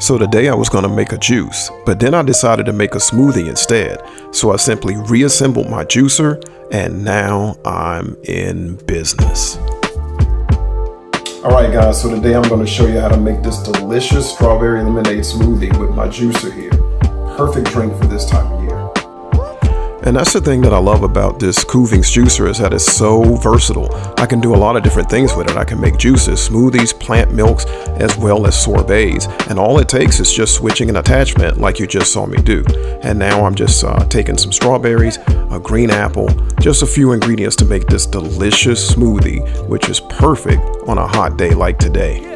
So today I was going to make a juice, but then I decided to make a smoothie instead. So I simply reassembled my juicer and now I'm in business. Alright guys, so today I'm going to show you how to make this delicious strawberry lemonade smoothie with my juicer here. Perfect drink for this time of year. And that's the thing that I love about this Kuvings juicer is that it's so versatile. I can do a lot of different things with it. I can make juices, smoothies, plant milks, as well as sorbets. And all it takes is just switching an attachment like you just saw me do. And now I'm just uh, taking some strawberries, a green apple, just a few ingredients to make this delicious smoothie, which is perfect on a hot day like today.